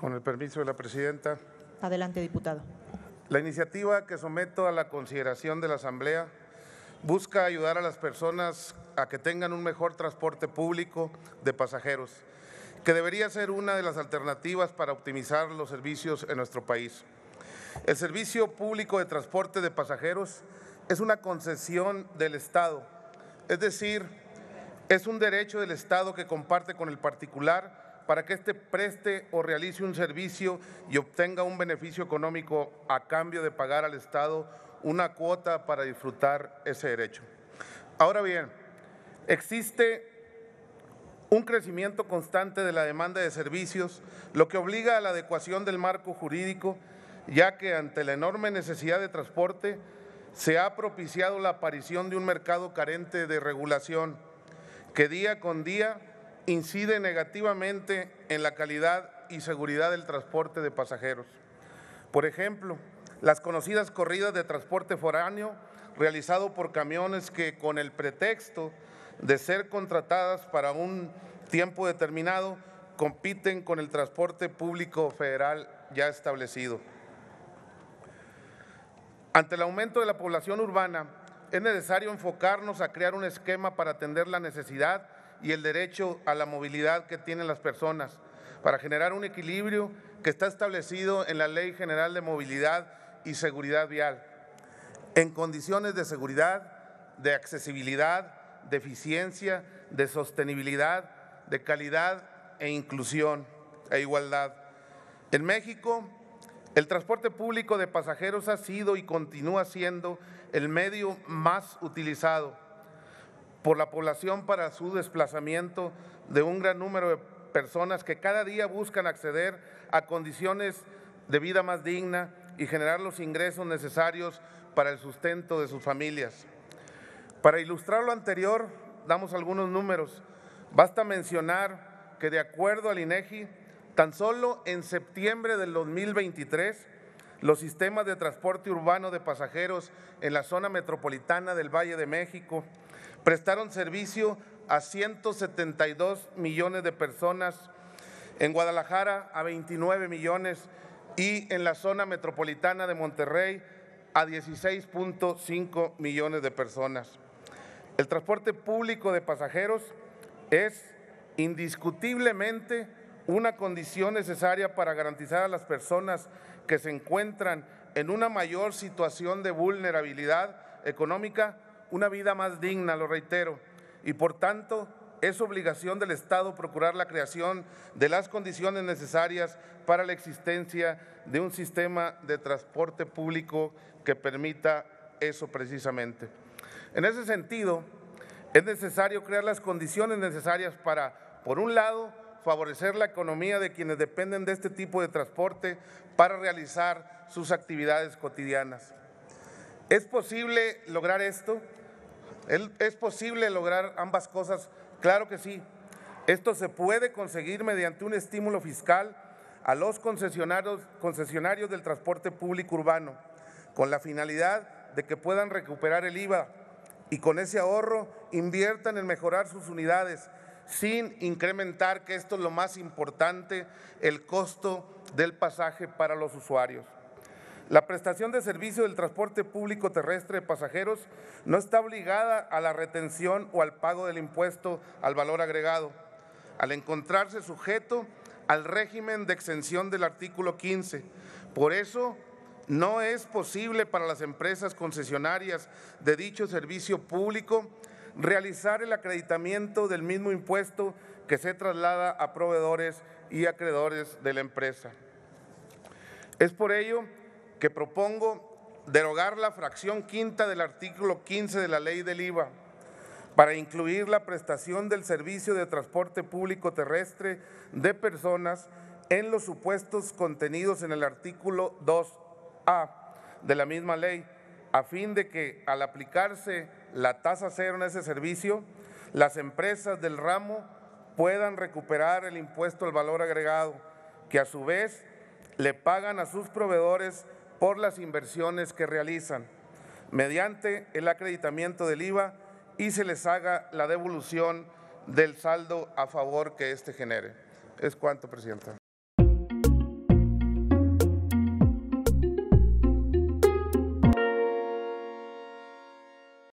Con el permiso de la presidenta, Adelante, diputado. la iniciativa que someto a la consideración de la Asamblea busca ayudar a las personas a que tengan un mejor transporte público de pasajeros, que debería ser una de las alternativas para optimizar los servicios en nuestro país. El servicio público de transporte de pasajeros es una concesión del Estado, es decir, es un derecho del Estado que comparte con el particular para que éste preste o realice un servicio y obtenga un beneficio económico a cambio de pagar al Estado una cuota para disfrutar ese derecho. Ahora bien, existe un crecimiento constante de la demanda de servicios, lo que obliga a la adecuación del marco jurídico, ya que ante la enorme necesidad de transporte se ha propiciado la aparición de un mercado carente de regulación que día con día incide negativamente en la calidad y seguridad del transporte de pasajeros. Por ejemplo, las conocidas corridas de transporte foráneo realizado por camiones que con el pretexto de ser contratadas para un tiempo determinado compiten con el transporte público federal ya establecido. Ante el aumento de la población urbana, es necesario enfocarnos a crear un esquema para atender la necesidad y el derecho a la movilidad que tienen las personas, para generar un equilibrio que está establecido en la Ley General de Movilidad y Seguridad Vial, en condiciones de seguridad, de accesibilidad, de eficiencia, de sostenibilidad, de calidad e inclusión e igualdad. En México, el transporte público de pasajeros ha sido y continúa siendo el medio más utilizado por la población para su desplazamiento de un gran número de personas que cada día buscan acceder a condiciones de vida más digna y generar los ingresos necesarios para el sustento de sus familias. Para ilustrar lo anterior, damos algunos números. Basta mencionar que de acuerdo al INEGI, tan solo en septiembre del 2023, los sistemas de transporte urbano de pasajeros en la zona metropolitana del Valle de México prestaron servicio a 172 millones de personas, en Guadalajara a 29 millones y en la zona metropolitana de Monterrey a 16.5 millones de personas. El transporte público de pasajeros es indiscutiblemente una condición necesaria para garantizar a las personas que se encuentran en una mayor situación de vulnerabilidad económica una vida más digna, lo reitero, y por tanto es obligación del Estado procurar la creación de las condiciones necesarias para la existencia de un sistema de transporte público que permita eso precisamente. En ese sentido, es necesario crear las condiciones necesarias para, por un lado, favorecer la economía de quienes dependen de este tipo de transporte para realizar sus actividades cotidianas. ¿Es posible lograr esto? ¿Es posible lograr ambas cosas? Claro que sí. Esto se puede conseguir mediante un estímulo fiscal a los concesionarios, del transporte público urbano, con la finalidad de que puedan recuperar el IVA y con ese ahorro inviertan en mejorar sus unidades sin incrementar, que esto es lo más importante, el costo del pasaje para los usuarios. La prestación de servicio del transporte público terrestre de pasajeros no está obligada a la retención o al pago del impuesto al valor agregado, al encontrarse sujeto al régimen de exención del artículo 15. Por eso, no es posible para las empresas concesionarias de dicho servicio público realizar el acreditamiento del mismo impuesto que se traslada a proveedores y acreedores de la empresa. Es por ello que propongo derogar la fracción quinta del artículo 15 de la ley del IVA para incluir la prestación del servicio de transporte público terrestre de personas en los supuestos contenidos en el artículo 2A de la misma ley, a fin de que al aplicarse la tasa cero en ese servicio, las empresas del ramo puedan recuperar el impuesto al valor agregado, que a su vez le pagan a sus proveedores por las inversiones que realizan, mediante el acreditamiento del IVA y se les haga la devolución del saldo a favor que éste genere. Es cuanto, Presidenta.